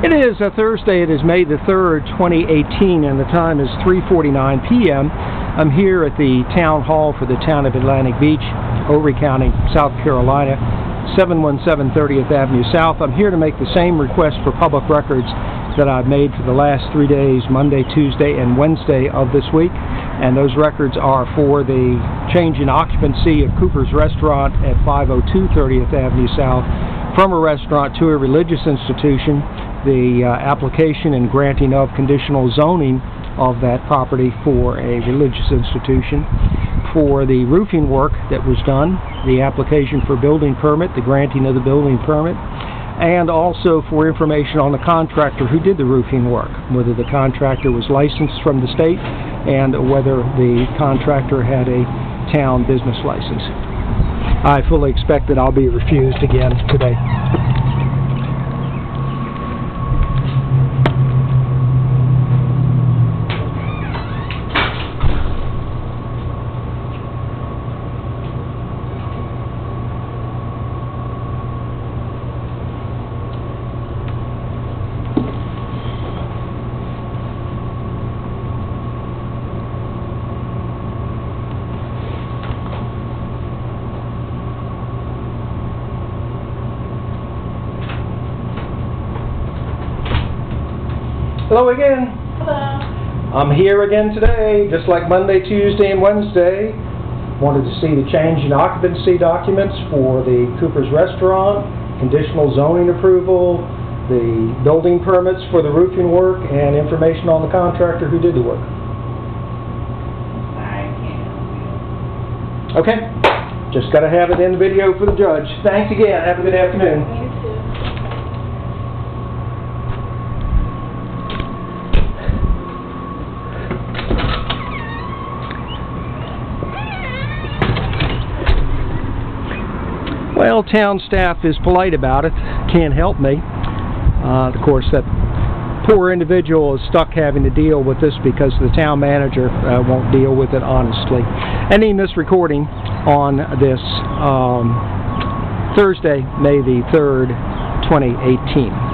It is a Thursday. It is May the 3rd, 2018, and the time is 3.49 p.m. I'm here at the Town Hall for the Town of Atlantic Beach, Horry County, South Carolina, 717 30th Avenue South. I'm here to make the same request for public records that I've made for the last three days, Monday, Tuesday, and Wednesday of this week. And those records are for the change in occupancy of Cooper's Restaurant at 502 30th Avenue South from a restaurant to a religious institution the uh, application and granting of conditional zoning of that property for a religious institution, for the roofing work that was done, the application for building permit, the granting of the building permit, and also for information on the contractor who did the roofing work, whether the contractor was licensed from the state and whether the contractor had a town business license. I fully expect that I'll be refused again today. Hello again. Hello. I'm here again today, just like Monday, Tuesday, and Wednesday. Wanted to see the change in occupancy documents for the Cooper's Restaurant, conditional zoning approval, the building permits for the roofing work, and information on the contractor who did the work. Okay? Just gotta have it in the video for the judge. Thanks again. Have a good afternoon. Well, town staff is polite about it. Can't help me. Uh, of course, that poor individual is stuck having to deal with this because the town manager uh, won't deal with it honestly. Ending this recording on this um, Thursday, May the 3rd, 2018.